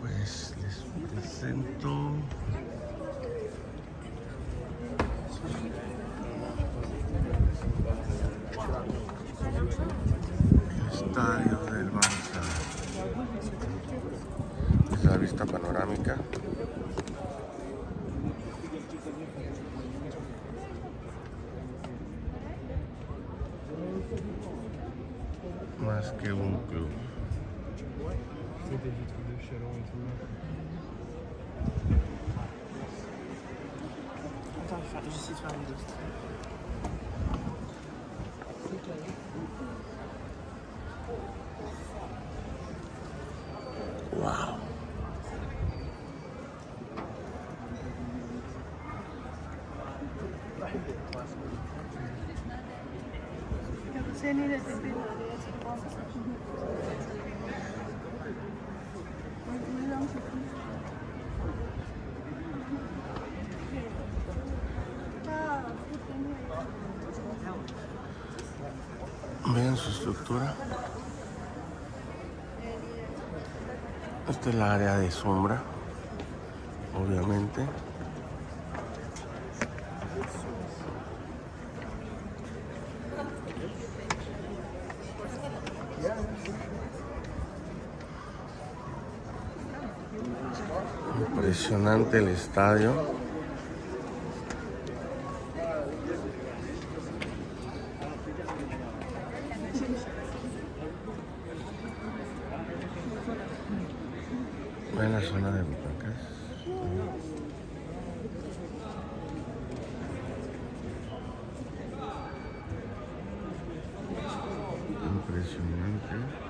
Pues les presento el estadio del Barça. Es la vista panorámica. Más que un club. C'est Vean su estructura. Esta es la área de sombra, obviamente. Impresionante el estadio. La zona de butacas. Impresionante.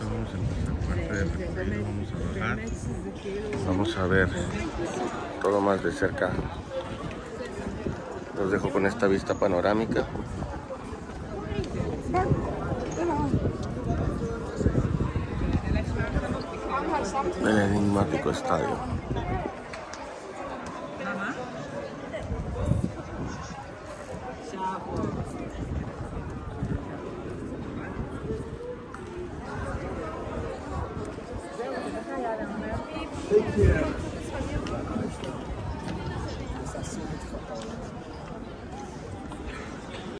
Vamos a empezar parte recorrido, vamos a bajar. Vamos a ver todo más de cerca. Los dejo con esta vista panorámica. El enigmático estadio. Take care.